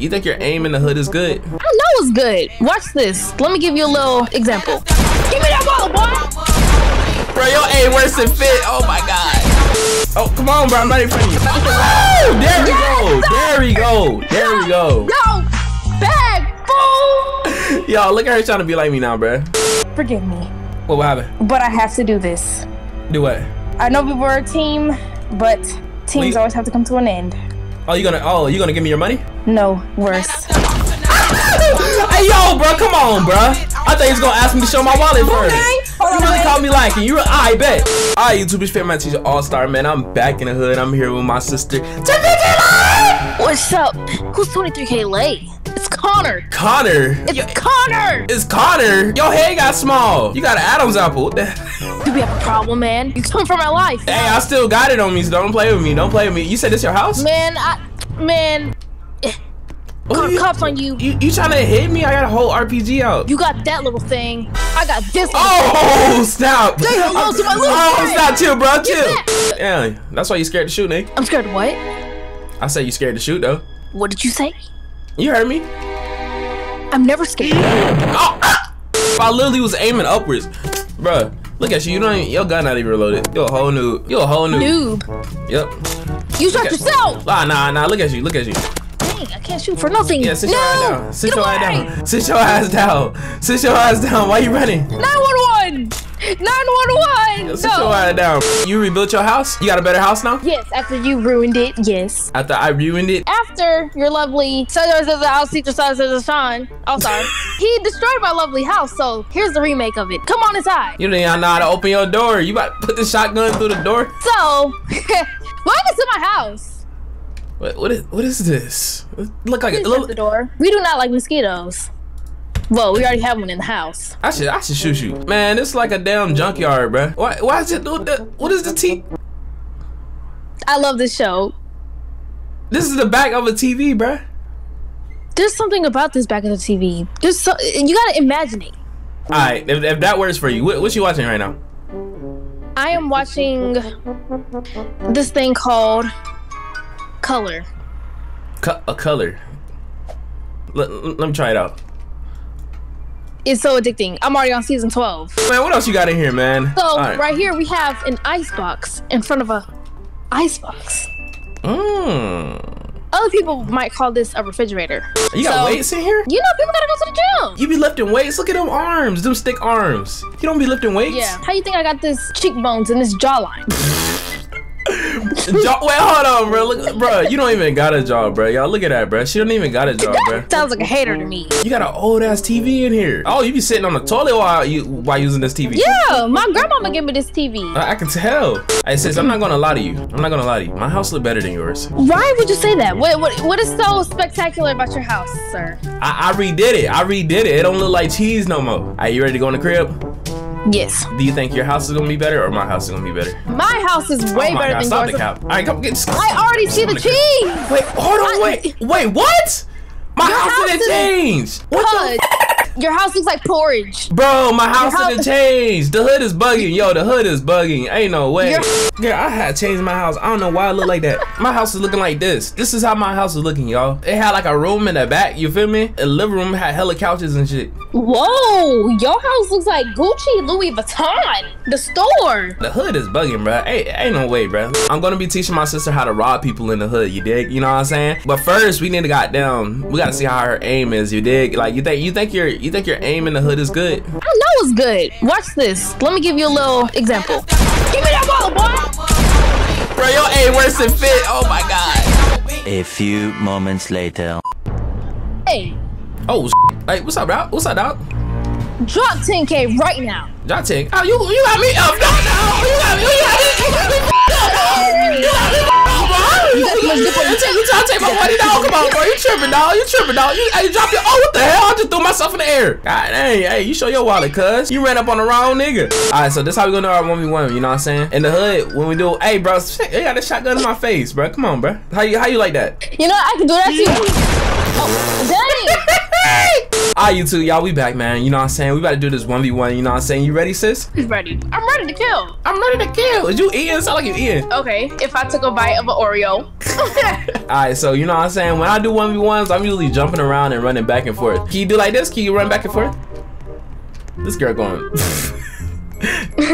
You think your aim in the hood is good? I know it's good. Watch this. Let me give you a little example. Give me that wallet, boy. Bro, your aim worse than fit. Oh my god. Oh, come on, bro. I'm not in front of you. Woo! There we go. There we go. There we go. Yo, bag, fool. Yo, look at her trying to be like me now, bro. Forgive me, What, what happened? but I have to do this. Do what? I know we were a team, but teams Wait. always have to come to an end. Oh, you gonna? Oh, you gonna give me your money? No, worse. Hey, yo, bro, come on, bro. I thought you was gonna ask me to show my wallet first. Hold You really called me liking. You, I bet. All right, YouTube, it's Fit Man Teacher All Star, man. I'm back in the hood. I'm here with my sister. What's up? Who's 23k Lai? It's Connor. Connor. It's Connor. It's Connor. Your head got small. You got an Adam's apple. Do we have a problem, man? You come from my life. Hey, I still got it on me, so don't play with me. Don't play with me. You said this your house? Man, I, man, Oh, you, cops on you. you, you trying to hit me? I got a whole RPG out. You got that little thing. I got this. Oh. Say hello to my little Oh, friend. stop. Chill, bro. Chill. back. Yeah, that's why you scared to shoot, Nick. I'm scared of what? I said you scared to shoot, though. What did you say? You heard me. I'm never scared. Oh, ah! I literally was aiming upwards. Bruh, look at you. You don't even, your gun not even reloaded. You're a whole new. You're a whole new. Noob. Yep. You shot Okay. yourself. Nah, nah, nah. Look at you. Look at you. Dang, I can't shoot for nothing. Yeah, sit no. your ass down. Sit Get your away. ass down. Sit your ass down. Sit your ass down. Why you running? 911. 911. Sit your No. ass down. You rebuilt your house? You got a better house now? Yes, after you ruined it. Yes. After I ruined it? After your lovely says the house teacher says the Sean. Oh, sorry. he destroyed my lovely house. So here's the remake of it. Come on inside. You didn't even know how to open your door. You about to put the shotgun through the door? So, welcome to my house. What, what is what is this? It look like a Please the door. We do not like mosquitoes. Well, we already have one in the house. I should I should shoot you, man. This is like a damn junkyard, bruh. Why why is it? What, the, what is the T? I love this show. This is the back of a TV, bruh. There's something about this back of the TV. There's so you gotta imagine it. All right, if, if that works for you, what, what you watching right now? I am watching this thing called Color. Co- a color. Let, let me try it out. It's so addicting. I'm already on season 12. Man, what else you got in here, man? So right. right here we have an ice box in front of a ice box. Mmm. Other people might call this a refrigerator. You got So- weights in here? You know, people gotta go to the gym. You be lifting weights? Look at them arms, them stick arms. You don't be lifting weights? Yeah. How you think I got this cheekbones and this jawline? Jaw- Wait, hold on, bro. Look, bro, you don't even got a jaw, bro. Y'all look at that, bro. She don't even got a jaw, bro. Sounds like a hater to me. You got an old ass TV in here. Oh, you be sitting on the toilet while you while using this TV. Yeah, my grandmama gave me this TV. I, I can tell. Hey, sis, I'm not gonna lie to you. I'm not gonna lie to you. My house look better than yours. Why would you say that? What, what what is so spectacular about your house, sir? I, I redid it. I redid it. It don't look like cheese no more. Are you ready to go in the crib? Yes. Do you think your house is gonna be better or my house is gonna be better? My house is way oh better god, than stop yours. the cap. Right, come get. I already see the cheese. Wait, hold on, wait, wait, what? My house, house didn't change. What the? Your house looks like porridge. Bro, my house house- didn't change. The hood is bugging. Yo, the hood is bugging. Ain't no way. Your- Girl, I had changed my house. I don't know why it look like that. My house is looking like this. This is how my house is looking, y'all. It had like a room in the back. You feel me? The living room had hella couches and shit. Whoa, your house looks like Gucci, Louis Vuitton, the store. The hood is bugging, bro. Ain't, ain't no way, bro. I'm gonna be teaching my sister how to rob people in the hood. You dig? You know what I'm saying? But first, we need to got down. We gotta see how her aim is. You dig? Like you think you think your you think your aim in the hood is good? I know it's good. Watch this. Let me give you a little example. Give me that wallet, boy. Bro, your aim worse than fit. Oh my god. A few moments later. Hey, Oh, hey, what's up, bro? What's up, dog? drop 10k right now. John Tick. Oh, you you got me up. No, no. You got me. You got me. You got me. You got me. You got me. You trying to- you take my money, dog? Come on, bro. You tripping, dog? You tripping, dog? You, hey, drop your. Oh, what the hell? I just threw myself in the air. God dang. Hey, you show your wallet, cuz. You ran up on the wrong nigga. All right, so this how we gonna do our one v one. You know what I'm saying? In the hood, when we do, hey, bro, you got a shotgun in my face, bro. Come on, bro. How you how you like that? You know I can do that too. Oh, dang. Alright, you two, y'all, we back, man. You know what I'm saying? We about to do this 1v1. You know what I'm saying? You ready, sis? He's ready. I'm ready to kill. I'm ready to kill. Is you eating? Sound like you eating. Okay, if I took a bite of an Oreo. All right, so you know what I'm saying? When I do 1v1s, I'm usually jumping around and running back and forth. Can you do like this? Can you run back and forth? This girl going.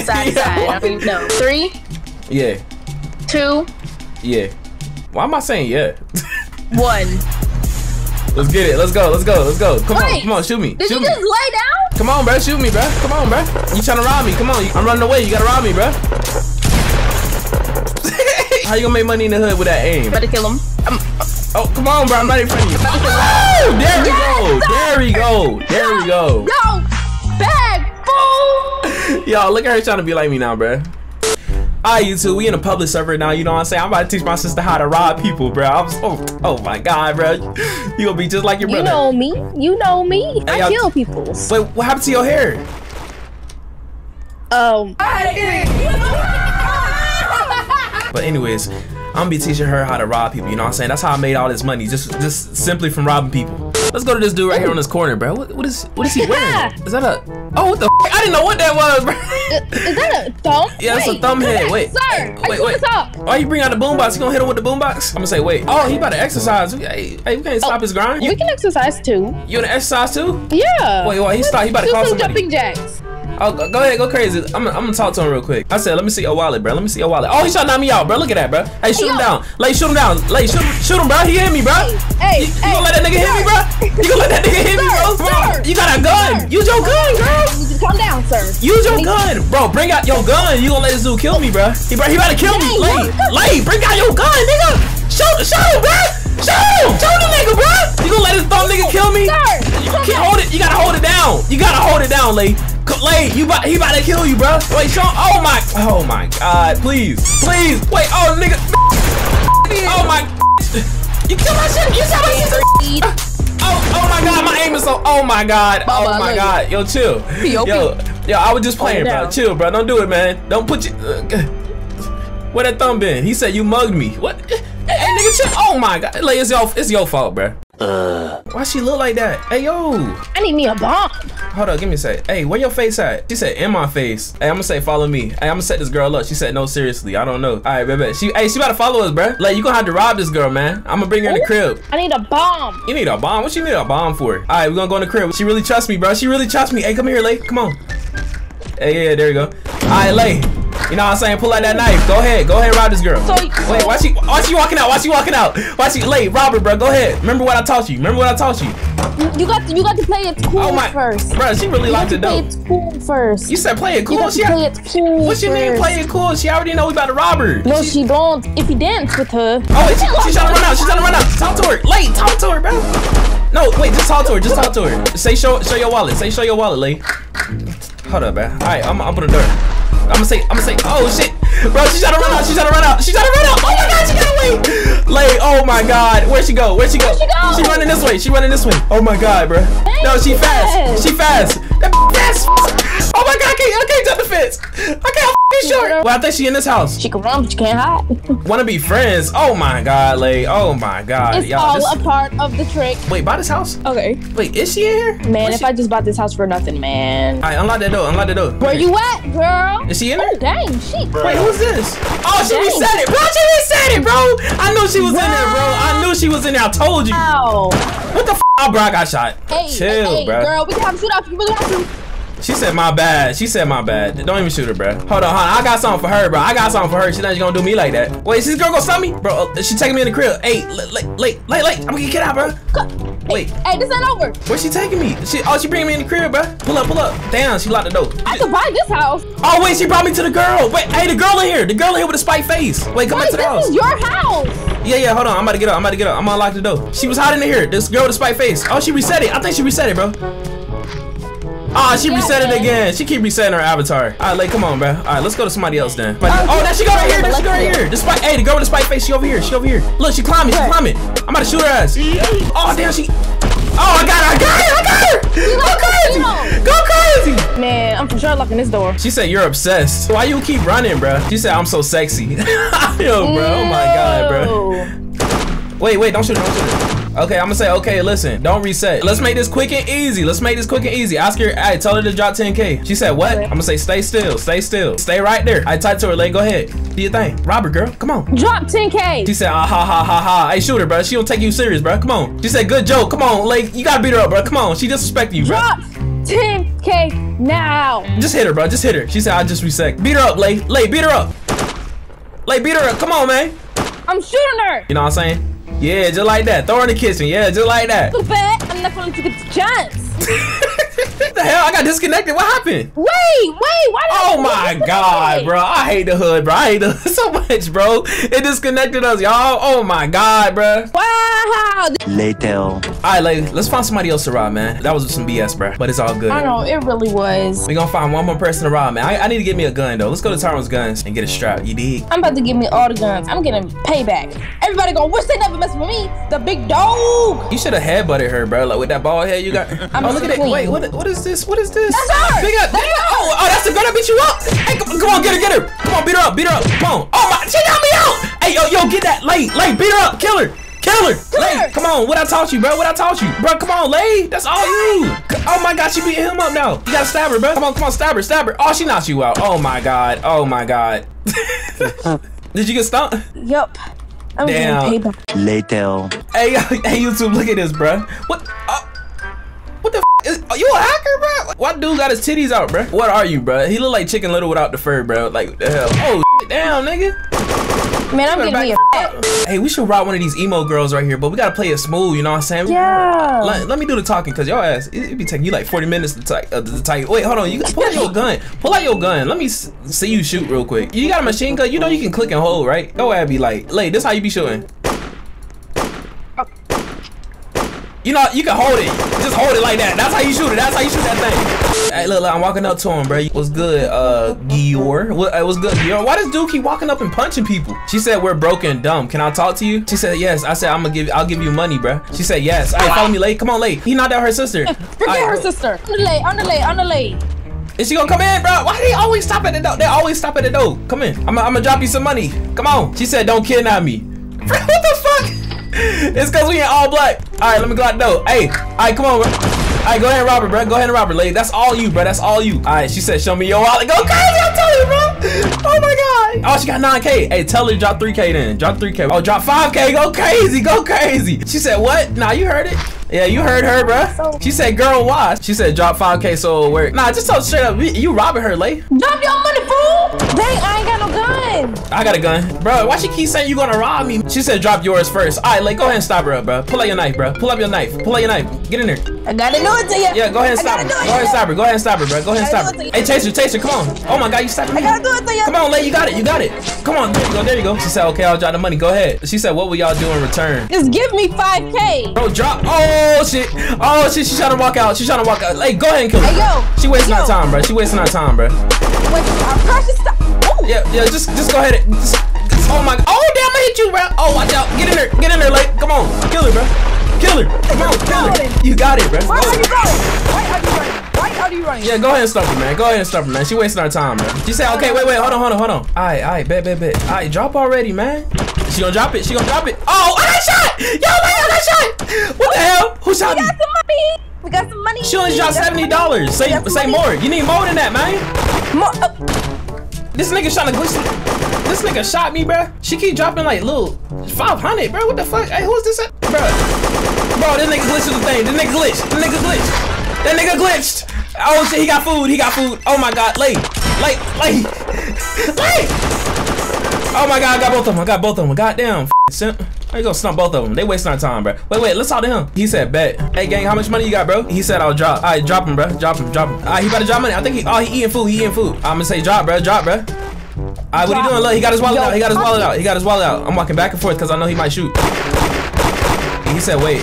side to side. I. Three, yeah, two, yeah. Why am I saying yeah? one. Let's get it. Let's go. Let's go. Let's go. Come on. Come on. Shoot me. Did shoot you me. just lay down? Come on, bro. Shoot me, bro. Come on, bro. You trying to rob me? Come on. I'm running away. You gotta rob me, bro. How you gonna make money in the hood with that aim? Better kill him. Um, Oh, come on, bro. I'm right in front of you. Oh, there we go. There we go. There we go. yo, bag, fool. Yo, look at her trying to be like me now, bro. Alright, YouTube, we in a public server now, you know what I'm saying? I'm about to teach my sister how to rob people, bro. I'm so, oh my god, bro. You gonna be just like your brother. You know me. You know me. Hey, I kill people. Wait, what happened to your hair? Um. But anyways, I'm gonna be teaching her how to rob people, you know what I'm saying? That's how I made all this money, just just simply from robbing people. Let's go to this dude right here on this corner, bro. What, what is what is he wearing? Is that a Oh what the f- I didn't know what that was, bro. Is that a thumb? Yeah, it's a thumb head. Wait. Sir, Wait, wait. talk. Why you bring out the boombox? You gonna hit him with the boombox? I'm gonna say, wait. Oh, he about to exercise. Hey, hey we can't oh, stop his grind. You, We can exercise too. you in exercise too? Yeah. Wait, wait, he stop. He about to Do call some somebody. jumping jacks. Oh, go, go ahead, go crazy. I'm, I'm gonna talk to him real quick. I said, let me see your wallet, bro. Let me see your wallet. Oh, he trying to knock me out, bro. Look at that, bro. Hey, shoot him yo. down. Lai, shoot him down. Lai, shoot, him- shoot him, bro. He hit me, bro. Hey, You, you gonna let that nigga hit me, bro? You gonna let that nigga hit me, bro? Sir, You got a gun. sir. Use your gun, girl. Calm down, sir. Use your gun, bro. Bring out your gun. You gonna let this dude kill me, bro? He, bro, he about to kill me. Hey, Lai, Lai. Bring out your gun, nigga. Shoot, shoot, him, bro. Shoot him. Shoot the nigga, bro. You gonna let this dumb nigga kill me? Sir, You can't hold it. You gotta hold it down. You gotta hold it down, Lai. C- Lai, you about, he about to kill you, bro. Wait, show. Oh my. Oh my God. Please, please. Wait. Oh nigga. Oh my. You kill my shit. You shot my sister. Oh, oh my God. My aim is so. Oh my God. Oh my. God. Yo, chill. P.O.P. Yo, yo. I was just playing, bro. down. Chill, bro. Don't do it, man. Don't put your. Uh, where that thumb been? He said you mugged me. What? Hey, nigga, chill. Oh my God. Like it's your, it's your fault, bro. Why she look like that? Hey, yo. I need me a bomb. Hold up, give me a sec. Hey, where your face at? She said, in my face. Hey, I'm gonna say, follow me. Hey, I'm gonna set this girl up. She said, no, seriously, I don't know. All right, baby. She, hey, she about to follow us, bro. Like, you gonna have to rob this girl, man. I'm gonna bring her in the crib. I need a bomb. You need a bomb? What you need a bomb for? All right, we gonna go in the crib. She really trusts me, bro. She really trusts me. Hey, come here, Lai. Come on. Hey, yeah, there you go. All right, Lai. You know what I'm saying? Pull out that knife. Go ahead. Go ahead, and rob this girl. So- Wait, why she, why she walking out? Why she walking out? Why she, Lai, rob her, bro. Go ahead. Remember what I taught you. Remember what I taught you. You got to, you got to play it cool Oh my, first. bro, she really You liked got it play it cool first. You said play it You cool. got She, to play it cool what you mean play it cool? She already know we about to rob her. No, she don't. If you dance with her. Oh wait, she, she's trying to run out. She's trying to run out. Talk to her. Lai. Talk to her, bro. No, wait. Just talk to her. Just talk to her. Say show show your wallet. Say show your wallet, Lai. Hold up, man. All right, I'm I'm open the door. I'm gonna say I'm gonna say. Oh shit, bro. She's trying to run out. She's trying to run out. She's trying to run out. Oh my god, she got away. Lai. Oh my god. Where'd she go? Where'd she go? Where'd she go? She running this way. She running this way. Oh my god, bro. No, she fast. She fast. That fast. Oh my god, I can't I can't jump the fence. I can't f***ing short. Well, I think she in this house. She can run, but you can't hide. Wanna be friends? Oh my god, Lai. Oh my god. It's Y'all, all this- a part of the trick. Wait, buy this house? Okay. Wait, is she in here? Man, Where's if she- I just bought this house for nothing, man. Alright, unlock that door. Unlock that door. Where you at, girl? Is she in Oh, there? dang, she. Wait, who's this? Oh, she Dang. reset it, bro. She reset it, bro. I knew she was in there, bro. I knew she was in there. I told you. Ow. What the f? Oh, bro, I got shot. Hey, Chill, hey, bro. girl, we can have a shoot off if you really want to. She said my bad. She said my bad. Don't even shoot her, bro. Hold on, hold on. I got something for her, bro. I got something for her. She not just gonna do me like that. Wait, is this girl gonna stop me, bro? uh, She taking me in the crib. Hey, Lai, Lai, Lai, Lai. I'm gonna get out, bro. Wait, Hey, this ain't over. where's she taking me? She, oh, she bringing me in the crib, bro. Pull up, pull up. Damn, she locked the door. I could buy this house. Oh wait, she brought me to the girl. Wait, hey, the girl in here. The girl in here with a spike face. Wait, come back to the this house. is your house. Yeah, yeah, hold on. I'm about to get up. I'm about to get up. I'm gonna lock the door. She was hiding in here. This girl with a spike face. Oh, she reset it. I think she reset it, bro. Ah, she Yeah, reset it again. She keep resetting her avatar. All right, like, come on, bro. All right, let's go to somebody else then. Oh, Oh, there she go right here. There she go right here. The spike. Hey, the girl with the spike face. She over here. She over here. Look, she climbing. She climbing. I'm about to shoot her ass. Oh, damn, she. Oh, I got her. I got her. I got her. Go crazy. Go crazy. Man, I'm for sure locking this door. She said you're obsessed. Why you keep running, bro? She said I'm so sexy. Yo, bro. Oh my god, bro. Wait, wait, don't shoot her, don't shoot. Okay, I'm gonna say, okay, listen, don't reset. Let's make this quick and easy. Let's make this quick and easy. Ask her, hey, tell her to drop 10K. She said, what? I'm gonna say, stay still, stay still. Stay right there. I typed to her, like, go ahead. Do your thing. Rob her, girl. Come on. Drop 10k. She said, ah, ha, ha, ha, ha. Hey, shoot her, bro. She don't take you serious, bro. Come on. She said, good joke. Come on, like, you gotta beat her up, bro. Come on. She disrespecting you, bro. Drop 10k now. Just hit her, bro. Just hit her. She said, I just reset. Beat her up, Lai. Lai, beat her up. Lai, beat her up. Come on, man. I'm shooting her. You know what I'm saying? Yeah, just like that. Throw her in the kitchen. Yeah, just like that. I'm not going to get the chance. What the hell? I got disconnected. What happened? Wait, wait. Why did Oh I my disconnect? god, bro. I hate the hood, bro. I hate the hood so much, bro. It disconnected us, y'all. Oh my god, bro. Wow. Later. Alright, like, let's find somebody else to rob, man. That was some BS, bro. But it's all good. I know, it really was. We gonna find one more person to rob, man. I, I need to get me a gun, though. Let's go to Tyrone's Guns and get a strap. You dig? I'm about to give me all the guns. I'm getting payback. Everybody gonna wish they never messed with me. The big dog. You should have headbutted her, bro. Like with that bald head you got. I'm oh, look at it. Wait, what? What is this? What is this? That's her. Big up. That's damn. her. Oh, oh, that's the girl that beat you up. Hey, come, come on, get her, get her. Come on, beat her up, beat her up. Come on. Oh my, she got me out. Hey, yo, yo, get that, Lai, Lai, beat her up, kill her. Kill her! Lai, her. come on, what I taught you, bro? What I taught you, bro? Come on, Lai, that's all you. Oh my God, she beating him up now. You gotta stab her, bro. Come on, come on, stab her, stab her. Oh, she knocked you out. Oh my God, oh my God. Did you get stumped? Yup. I'm Damn. getting payback. Later. Hey, hey, YouTube, look at this, bro. What? Uh, what the? F is, are you a hacker, bro? Why dude got his titties out, bro? What are you, bro? He look like Chicken Little without the fur, bro. Like what the hell? Oh, damn, nigga. Man, I'm getting me a Hey, we should rob one of these emo girls right here, but we gotta play it smooth. You know what I'm saying? Yeah. Let, let me do the talking, cause your ass it, it be taking you like 40 minutes to type. Uh, to type. Wait, hold on. You pull out your gun. Pull out your gun. Let me s- see you shoot real quick. You got a machine gun. You know you can click and hold, right? Go ahead, be like, lay. This how you be shooting. You know, you can hold it. Just hold it like that. That's how you shoot it. That's how you shoot that thing. Hey, look, look I'm walking up to him, bro. What's good, uh, Gior? What, uh, what's good, Gior? Why does dude keep walking up and punching people? She said we're broken and dumb. Can I talk to you? She said yes. I said I'm gonna give. I'll give you money, bro. She said yes. All right, follow me, Lai. Come on, Lai. He knocked out her sister. Forget right, her sister. On the lay, on the lay, on the lay. Is she gonna come in, bro? Why do they always stop at the door? They always stop at the door. Come in. I'm, I'm gonna drop you some money. Come on. She said, don't kidnap me. Bro, what the fuck? It's cause we in all black. All right, let me go out though. Hey, all right, come on, bro. All right, go ahead and rob her, bro. Go ahead and rob her, lady. That's all you, bro. That's all you. All right, she said, show me your wallet. Go crazy, I'm telling you, bro. Oh my God. Oh, she got 9K. Hey, tell her to drop 3K then. Drop 3K. Oh, drop 5K. Go crazy. Go crazy. She said, what? Nah, you heard it. Yeah, you heard her, bro. She said, girl, why? She said, drop 5K so it'll work. Nah, just tell straight up. You you robbing her, Lai. Drop your money, fool. Dang, I ain't got no gun. I got a gun. Bro, why she keep saying you gonna rob me? She said drop yours first. Alright, like go ahead and stop her up, bro. Pull out your knife, bro. Pull up your knife. Pull out your knife. Get in there. I gotta do it to you. Yeah, go ahead and stop her. Go ahead and stop her. Go ahead and stop her, bro. Go ahead and stop her. Hey, to you. chase her, chase her. Come on. Oh my god, you stopped I gotta do it to you. Come on, Lai, you got it. You got it. Come on, there you go. There you go. She said, okay, I'll drop the money. Go ahead. She said, what will y'all do in return? Just give me 5K. Bro, drop. Oh shit. Oh shit. She's trying to walk out. She's trying to walk out. Hey, go ahead and kill her. Hey, yo. She wasting Yo. our time, bro. She wasting our time, bro. Wait, our crush is stop. Ooh. Yeah, yeah, just just go ahead and just, just- oh my oh damn I hit you bro. Oh watch out. Get in there. Get in there, like come on. Kill her, bro. Kill her. Come on, kill her. You got it, bro. Why are you running? Why are you running? Why are you running? Yeah, go ahead and stop her, man. Go ahead and stop her, man. She wasting our time, man. She said, okay, wait, wait, hold on, hold on, hold on. Alright, alright, bet, bet, bet. Alright, drop already, man. She gonna drop it. She gonna drop it. Oh, I got shot. Yo, I got shot. What the hell? Who shot We me? got some money. We got some money. She only dropped seventy dollars. Say, We got some say money. more. You need more than that, man. More. uh, This nigga trying to glitch. This nigga shot me, bro. She keep dropping like little 500, bro. What the fuck? Hey, who's this? At? Bro, bro, this nigga glitched the thing. This nigga glitched. This nigga glitched. That nigga glitched. Oh shit, he got food. He got food. Oh my god, Lai, Lai, Lai, Lai. Oh my god, I got both of them. I got both of them. Goddamn, f- simp. How you gonna stump both of them? They wasting our time, bro. Wait, wait, let's talk to him. He said, bet. Hey, gang, how much money you got, bro? He said, I'll drop. All right, drop him, bro. Drop him, drop him. All right, he about to drop money. I think he, oh, he eating food. He eating food. I'm gonna say, drop, bro. Drop, bro. All right, what he doing? Look, he got his wallet Yo, out. He got his wallet out. He got his wallet out. I'm walking back and forth because I know he might shoot. He said, wait.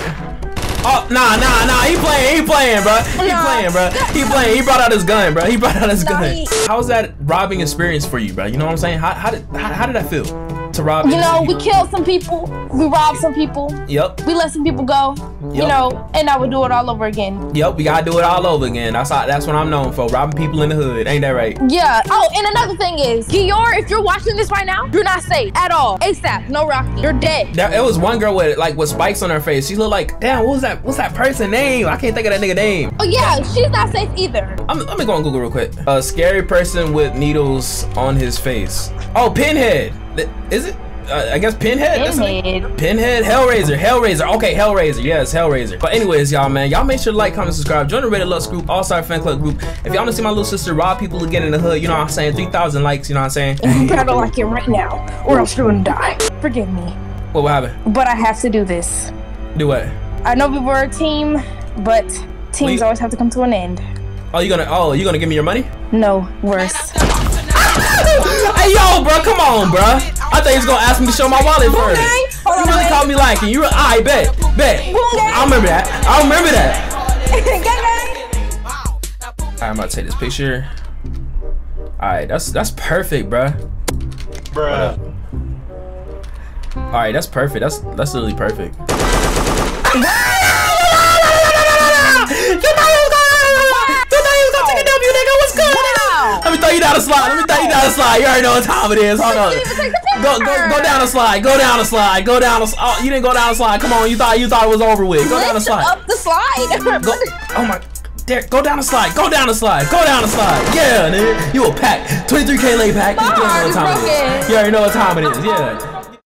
Oh, nah, nah, nah. He playing. He playing, bro. He Nah. playing, bro. He playing. He brought out his gun, bro. He brought out his gun. How was that robbing experience for you, bro? You know what I'm saying? How, how did how, how did that feel? To rob. You know, we killed some people, we robbed some people, Yep. we let some people go. You know, and I would do it all over again. Yep. We gotta do it all over again. That's how, that's what I'm known for. Robbing people in the hood. Ain't that right? Yeah. Oh, and another thing is, Gior, if you're watching this right now, you're not safe at all. ASAP, no Rocky, you're dead. There, it was one girl with like with spikes on her face. She looked like, damn, what was that? What's that person name? I can't think of that nigga name. Oh yeah, she's not safe either. I'm, let me go on Google real quick. A scary person with needles on his face. Oh, Pinhead. Th- Is it? Uh, I guess Pinhead. That's the name? Pinhead. Pinhead, Hellraiser, Hellraiser. Okay, Hellraiser. Yes, Hellraiser. But anyways, y'all, man, y'all make sure to like, comment, subscribe. Join the Rated Lux group, All Star Fan Club group. If y'all want to see my little sister rob people again in the hood, you know what I'm saying? 3,000 likes, you know what I'm saying? You better like it right now, or else you're gonna die. Forgive me, What will happen? but I have to do this. Do what? I know we were a team, but teams Wait. always have to come to an end. Oh, you gonna? Oh, you gonna give me your money? No, worse. Hey, yo, bro, come on, bro. I thought you was gonna ask me to show my wallet first. You really called me liking. You, re- I bet, bet. I remember that. I remember that. Alright, I'm about to take this picture. Alright, that's that's perfect, bruh. Bruh. Alright, that's perfect. That's that's literally perfect. Throw you down a slide. Let me throw you down a slide. You already know what time it is. Hold on. Go, go, go down a slide. Go down a slide. Go down a slide. Oh, you didn't go down a slide. Come on. You thought you thought it was over with. Go down a slide. up the slide. Go. Oh my. There, go down the slide. Go down the slide. Go down the slide. Yeah, nigga. You a pack. 23k Lai pack. You already know what time it is. You already know what time it is. Yeah.